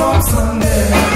on Sunday.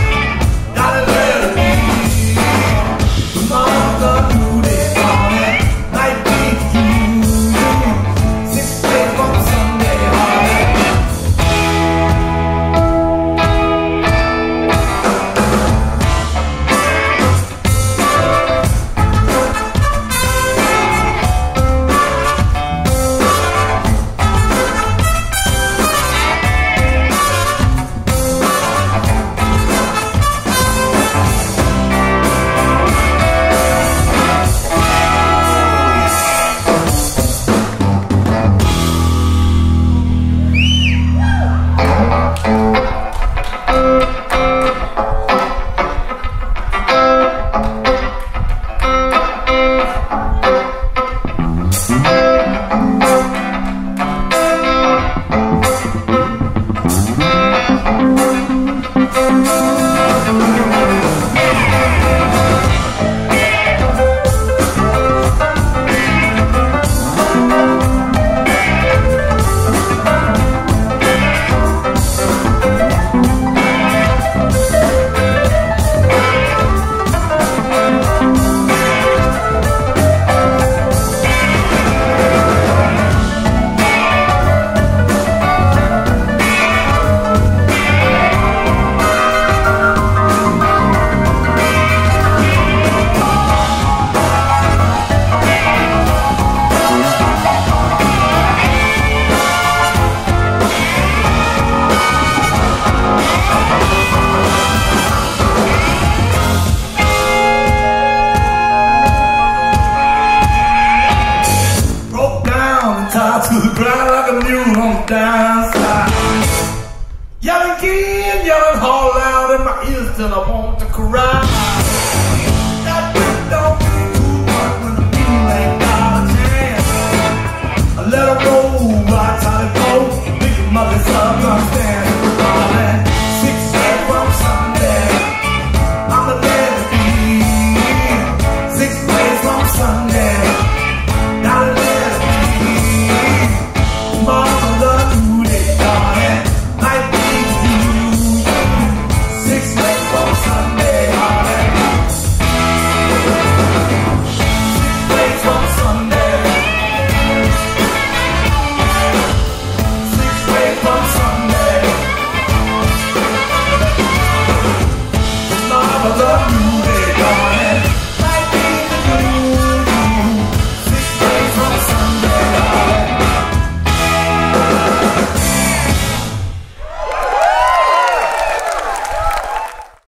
again, yelling all out in my ears till I want to cry.